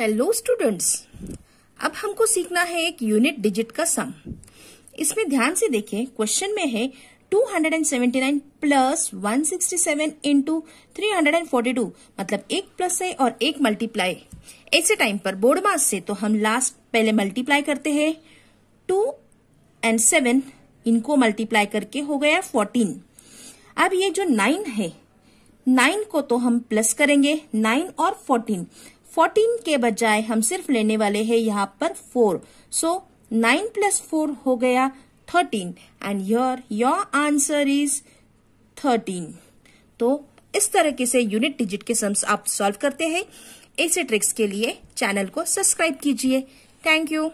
Hello students अब हमको सीखना है एक यूनिट डिजिट का सम इसमें ध्यान से देखें क्वेश्चन में है 279 प्लस 167 इंटू थ्री मतलब एक प्लस है और एक मल्टीप्लाई ऐसे टाइम पर बोर्ड मास से तो हम लास्ट पहले मल्टीप्लाई करते हैं. टू एंड सेवन इनको मल्टीप्लाई करके हो गया फोर्टीन अब ये जो नाइन है नाइन को तो हम प्लस करेंगे नाइन और फोर्टीन फोर्टीन के बजाय हम सिर्फ़ लेने वाले हैं यहाँ पर four. So nine plus four हो गया thirteen and your your answer is thirteen तो इस तरीके से यूनिट डिजिट के सम्स आप सॉल्व करते हैं। ऐसे ट्रिक्स के लिए चैनल को सब्सक्राइब कीजिए। Thank you